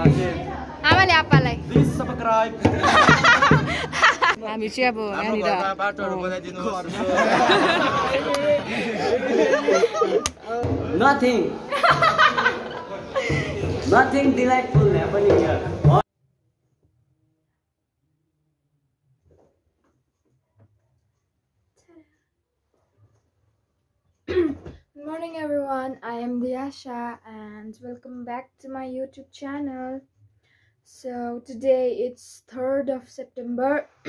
आमाले आप्पालाई। Please subscribe हामी चाहिँ अब यहाँनिर बाटोहरू बजाइदिनु नथिङ नथिङ डिलाइटफुल यहाँ पनि यहाँ morning everyone. I am Diyaasha and welcome back to my youtube channel. So today it's 3rd of september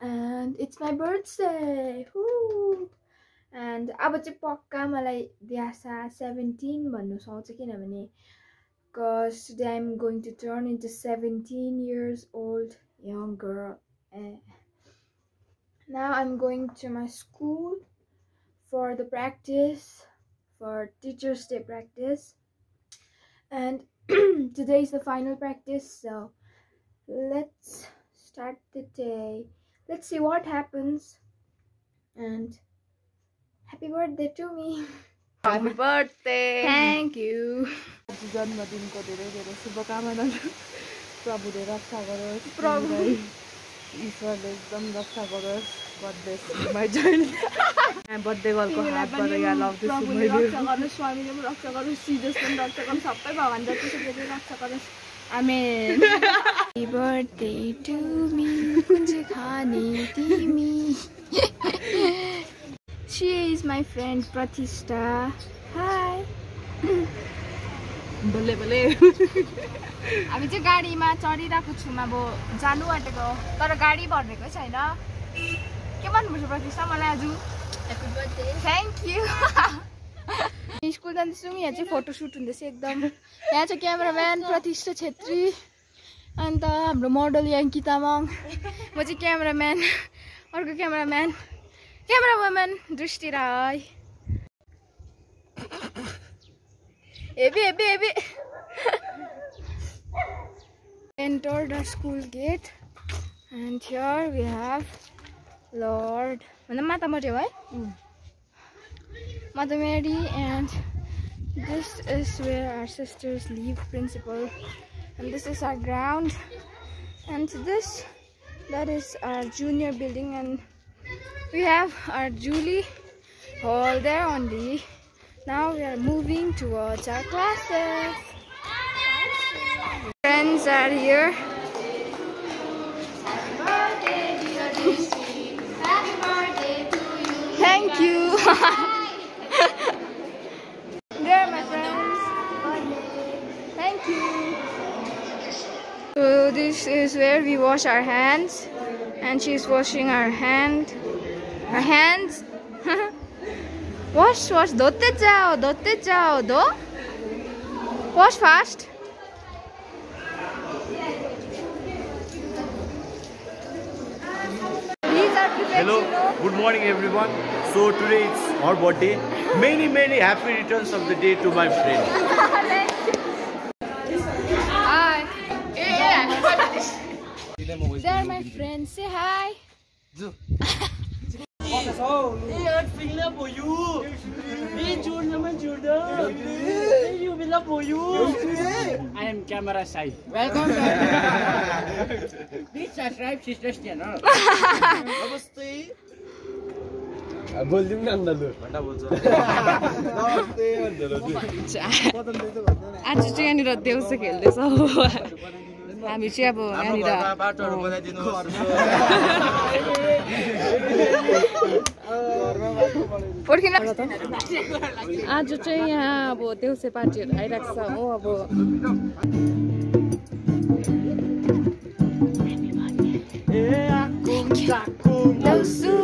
and it's my birthday. Woo! and aba chai pakka malai Diyaasha 17 bhannu saucha kinabhane cause today i'm going to turn into 17 years old young girl eh. now i'm going to my school for the practice for teachers day practice and today is the final practice so let's start the day let's see what happens and happy birthday to me happy birthday thank you जन्मदिनको धेरै धेरै शुभकामनाहरू प्रभुले रक्षा गरोस् प्रभु। तिमीलाई ईश्वरले एकदम रक्षा गरोस् birthday birthday गर्लको हातबाट यहाँ लाउँदैछु मैले स्वामीले पनि रक्षा गरोस् सिजस पनि रक्षा गरोस् सबै भगवान् जति सुकै रक्षा गरोस् कुन चाहिँ खाने तिमी। Friend Pratishtha. Hi. बल्ले बल्ले। हामी चाहिँ गाडीमा चढिरहेको छौँ अब जानु आँटेको तर गाडी भरेको छैन भन्नुपर्छ प्रतिष्ठा मलाई आज थ्याङ्क यू स्कुल जाँदैछौँ यहाँ चाहिँ फोटोसुट हुँदैछ एकदम. यहाँ चाहिँ क्यामराम्यान प्रतिष्ठा छेत्री अन्त हाम्रो मोडल याङ्की तामाङ म चाहिँ क्यामराम्यान अर्को cameraman camera women Drishti Rai हेबी हेबी हेबी entered our school gate. And here we have Lord. Mata Mary Mother Mary and this is where our sisters leave principal. And this is our ground. And this that is our junior building. And we have our Julie hall there only. Now we are moving towards our classes. Friends are here. Thank you. there, my friends. Thank you. So this is where we wash our hands, and she's washing her hand. Her hands. wash, wash. Dotte do dotte chao. do. Wash fast. Hello, good morning everyone. So today it's our birthday. Many, many happy returns of the day to my friend. Hi. They're my friends. Say hi. Hey, for you. Hey, you for you. I am camera shy. Welcome. Please subscribe, sister channel. बोलिदिउँ न आज चाहिँ यहाँनिर देउसे खेल्दैछ हामी चाहिँ अब यहाँनिर पर्खिन आज चाहिँ यहाँ अब देउसे पार्टीहरू आइरहेको छ हो अब। Dosure.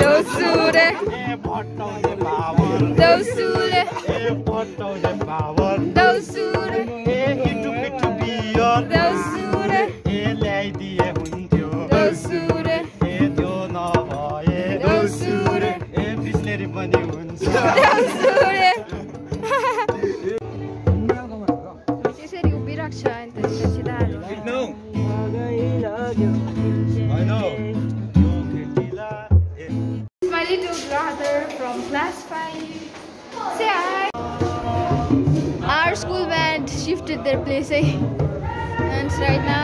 दौसुरे दौसुरे दौसुरे दौसुरे ल्याइदिए हुन्थ्यो दौसुरे त्यो नभए दौसुरे बिस्लेरी पनि हुन्छ their place. eh? And right now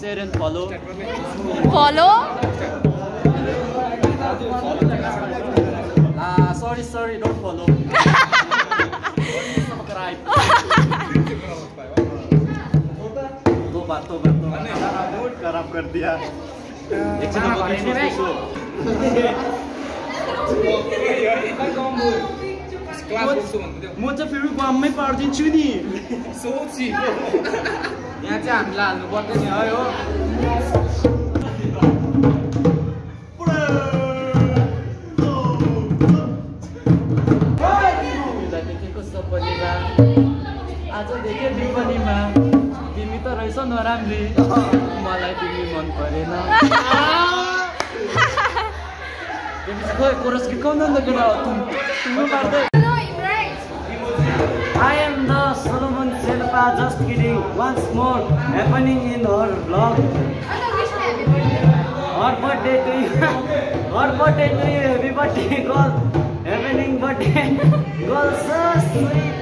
share and follow follow uh, sorry sorry don't follow subscribe दो बातों बातों मूड खराब कर दिया एक से तो पानी में सोचो म चाहिँ फेरि ग्वाममै पारिदिन्छु नि सोची यहाँ चाहिँ हामीलाई हाल्नु पर्दैन है हो आज देखेँ बिपनीमा तिमी त रहेछ नराम्री मलाई तिमी मन परेन तिमी खोइ कोरस गीत गाउन नि त केटा तिम्रो पार्दै No, you're Selpa, just kidding. Once more, happening in her vlog. Her birthday to you. her birthday to you. Happy birthday, girl. Happening birthday. Girl, so sweet.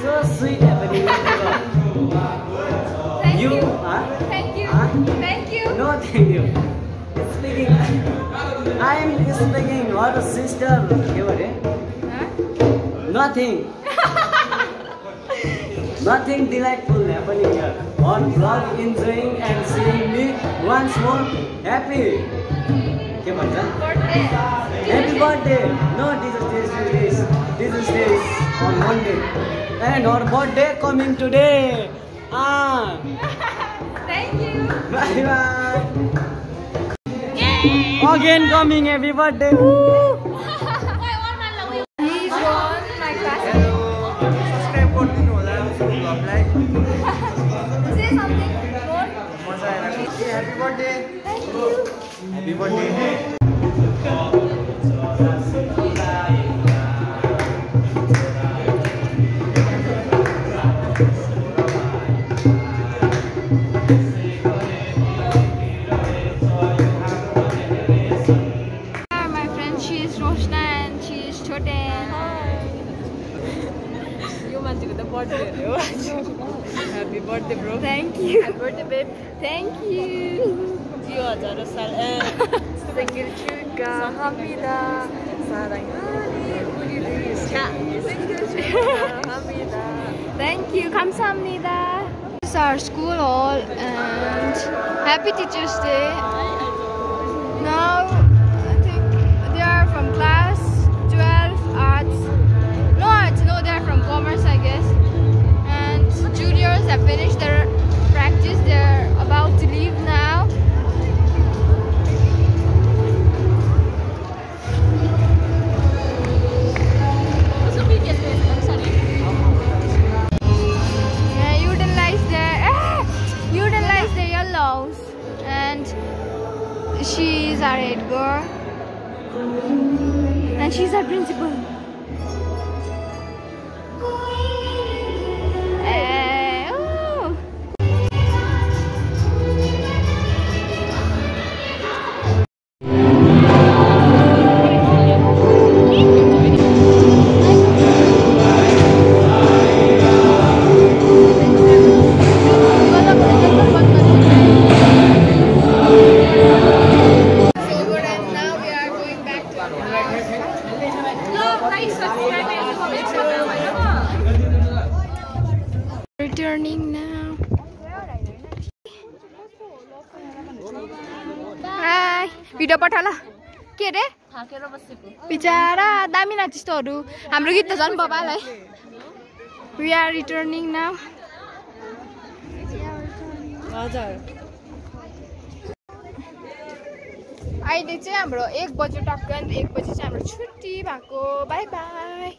So sweet happening. Thank You, you. huh? Thank you. Huh? Thank you. No, thank you. Speaking. I am speaking her sister. Nothing. Nothing delightful happening here. On vlog enjoying and seeing me once more happy. के भन्छ? Birthday. Happy birthday! No, this is this is this. This is this on Monday. And her birthday coming today. Ah, Thank you. bye bye. Again coming happy birthday. He's Birthday happy birthday 다르살 생일 축하합니다 사랑하는 우리 리스야 생일 축하합니다 Thank you. 감사합니다 This is our school hall and happy teachers day. Now she's our head girl and she's our principal. Video पठाल के अरे बिचरा दामी नाच त्यस्तोहरू हाम्रो गीत त झन् बबालाई वी आर रिटर्निङ नाउ हजुर अहिले चाहिँ हाम्रो एक बजे टक्क एक बजी चाहिँ हाम्रो छुट्टी भएको बाई बाई